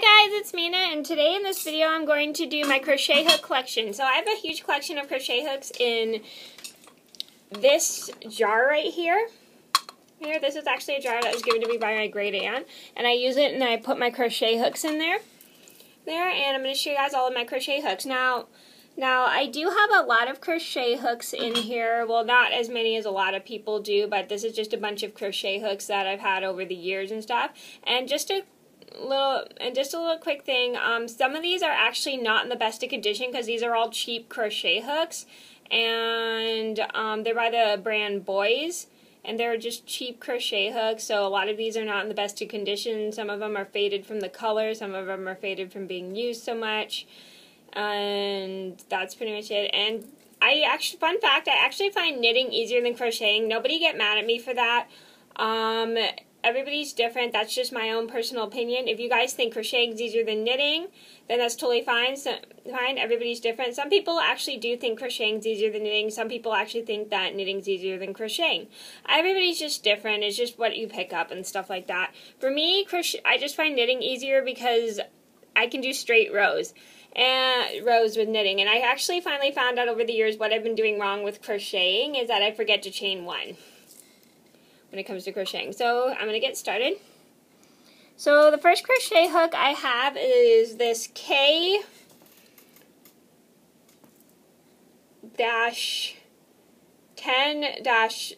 Hi guys, it's Mena and today in this video I'm going to do my crochet hook collection. So I have a huge collection of crochet hooks in this jar right here. Here, this is actually a jar that was given to me by my great aunt. And I use it and I put my crochet hooks in there. There, and I'm going to show you guys all of my crochet hooks. Now, now, I do have a lot of crochet hooks in here. Well, not as many as a lot of people do, but this is just a bunch of crochet hooks that I've had over the years and stuff. And just a little and just a little quick thing um, some of these are actually not in the best of condition because these are all cheap crochet hooks. And um, they're by the brand Boye's and they're just cheap crochet hooks. So a lot of these are not in the best of condition. Some of them are faded from the color. Some of them are faded from being used so much. And that's pretty much it. And I actually fun fact I actually find knitting easier than crocheting. Nobody get mad at me for that. Um, everybody's different. That's just my own personal opinion. If you guys think crocheting is easier than knitting, then that's totally fine. So, fine. Everybody's different. Some people actually do think crocheting is easier than knitting. Some people actually think that knitting is easier than crocheting. Everybody's just different. It's just what you pick up and stuff like that. For me, crochet, I just find knitting easier because I can do straight rows and rows with knitting. And I actually finally found out over the years what I've been doing wrong with crocheting is that I forget to chain one when it comes to crocheting. So I'm going to get started. So the first crochet hook I have is this K dash 10 dash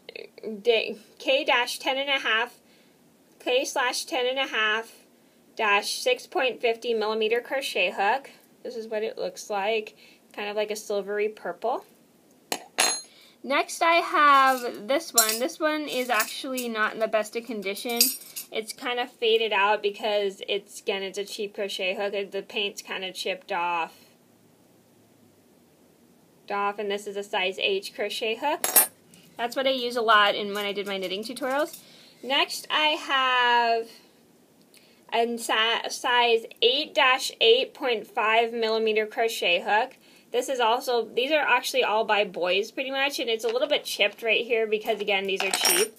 K dash 10 and a half K slash 10 and a half dash 6.50 millimeter crochet hook. This is what it looks like, kind of like a silvery purple. Next I have this one. This one is actually not in the best of condition. It's kind of faded out because it's, again, it's a cheap crochet hook. The paint's kind of chipped off. Off, and this is a size H crochet hook. That's what I use a lot in when I did my knitting tutorials. Next I have a size 8-8.5 millimeter crochet hook. This is also, these are actually all by Boye's pretty much, and it's a little bit chipped right here because, again, these are cheap.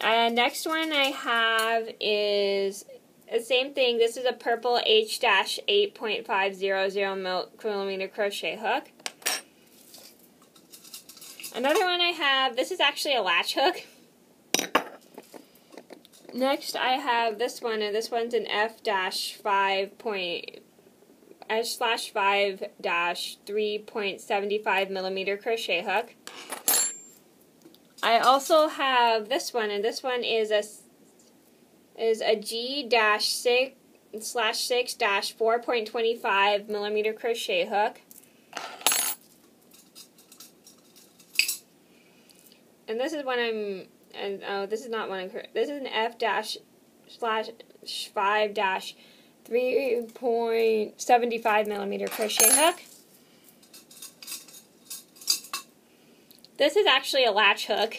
Uh, next one I have is the same thing. This is a purple H-8.500 millimeter crochet hook. Another one I have, this is actually a latch hook. Next I have this one, and this one's an F-5 S slash 5 dash 3.75 millimeter crochet hook. I also have this one, and this one is a is a G dash 6 slash 6 dash 4.25 millimeter crochet hook. And this is one I'm and oh this is not one I'm this is an F dash slash 5 dash 3.75 millimeter crochet hook. This is actually a latch hook.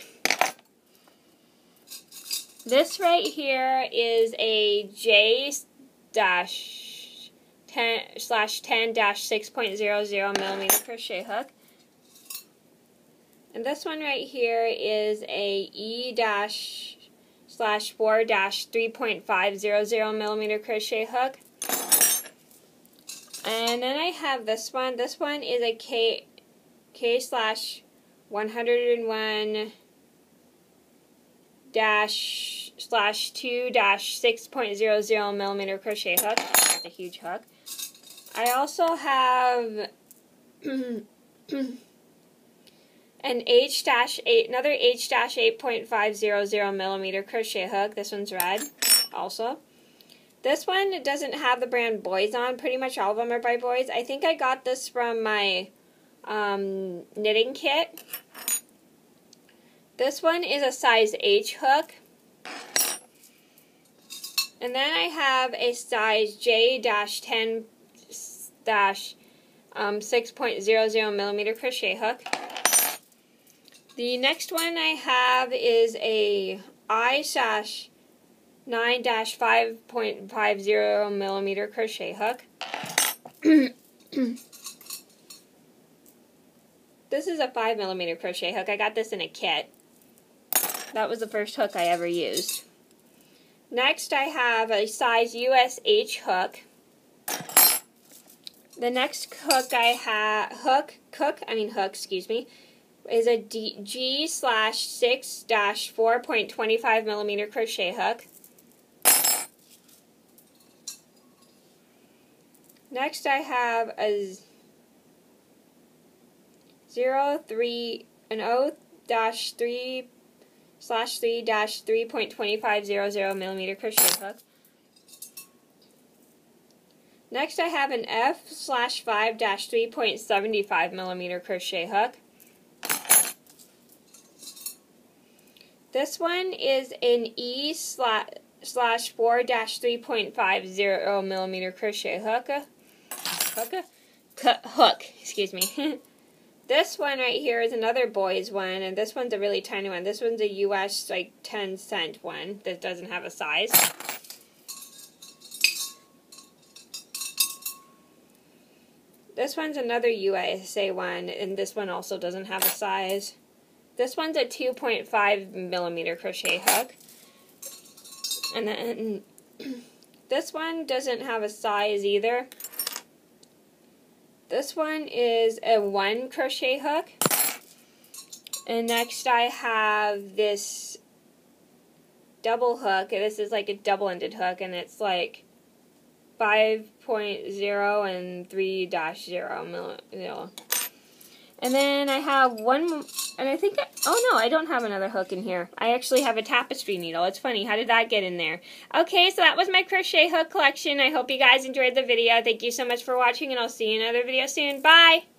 This right here is a J dash 10 slash 10 dash 6.00 millimeter crochet hook. And this one right here is a E dash slash 4 dash 3.500 millimeter crochet hook. And then I have this one. This one is a K, K slash 101 dash slash 2 dash 6.00 millimeter crochet hook. That's a huge hook. I also have an H-8, another H-8.500 millimeter crochet hook. This one's red also. This one doesn't have the brand Boye's on. Pretty much all of them are by Boye's. I think I got this from my um, knitting kit. This one is a size H hook. And then I have a size J-10 um, 6.00 millimeter crochet hook. The next one I have is a I sash 9-5.50 millimeter crochet hook. this is a 5 millimeter crochet hook. I got this in a kit. That was the first hook I ever used. Next I have a size USH hook. The next hook I have, hook, cook, I mean hook, excuse me, is a D, G slash 6 dash 4.25 millimeter crochet hook. Next I have a 0, 3, an O dash 3 slash 3 dash 3.2500 millimeter crochet hook. Next I have an F slash 5 dash 3.75 millimeter crochet hook. This one is an E slash slash 4 dash 3.50 millimeter crochet hook. Uh, hook? Uh, hook, excuse me. this one right here is another Boye's one, and this one's a really tiny one. This one's a US like 10 cent one that doesn't have a size. This one's another USA one, and this one also doesn't have a size. This one's a 2.5 millimeter crochet hook. And then this one doesn't have a size either. This one is a one crochet hook. And next I have this double hook. This is like a double-ended hook and it's like 5.0 and 3-0 And then I have one and I think, I, oh no, I don't have another hook in here. I actually have a tapestry needle. It's funny, how did that get in there? Okay, so that was my crochet hook collection. I hope you guys enjoyed the video. Thank you so much for watching, and I'll see you in another video soon. Bye!